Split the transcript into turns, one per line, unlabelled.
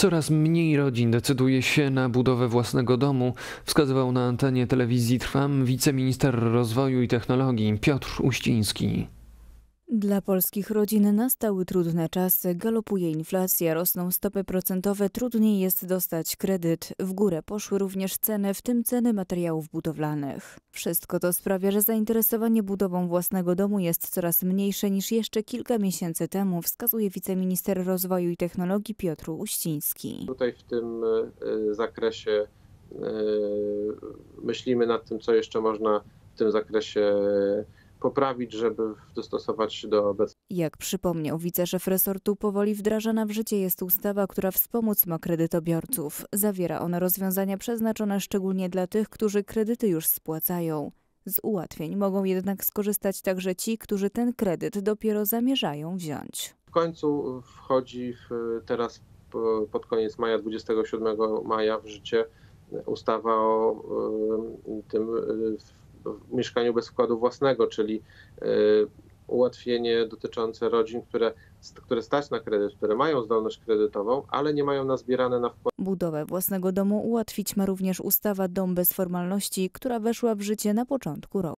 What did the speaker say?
Coraz mniej rodzin decyduje się na budowę własnego domu, wskazywał na antenie telewizji Trwam wiceminister rozwoju i technologii Piotr Uściński.
Dla polskich rodzin nastały trudne czasy, galopuje inflacja, rosną stopy procentowe, trudniej jest dostać kredyt. W górę poszły również ceny, w tym ceny materiałów budowlanych. Wszystko to sprawia, że zainteresowanie budową własnego domu jest coraz mniejsze niż jeszcze kilka miesięcy temu, wskazuje wiceminister rozwoju i technologii Piotr Uściński.
Tutaj w tym e, zakresie e, myślimy nad tym, co jeszcze można w tym zakresie poprawić, żeby dostosować się do obecnych.
Jak przypomniał wiceszef resortu, powoli wdrażana w życie jest ustawa, która wspomóc ma kredytobiorców. Zawiera ona rozwiązania przeznaczone szczególnie dla tych, którzy kredyty już spłacają. Z ułatwień mogą jednak skorzystać także ci, którzy ten kredyt dopiero zamierzają wziąć.
W końcu wchodzi w, teraz po- pod koniec maja, 27 maja w życie ustawa o tym w- mieszkaniu bez wkładu własnego, czyli y, ułatwienie dotyczące rodzin, które, które stać na kredyt, które mają zdolność kredytową, ale nie mają nazbierane na wkład.
Budowę własnego domu ułatwić ma również ustawa Dom bez formalności, która weszła w życie na początku roku.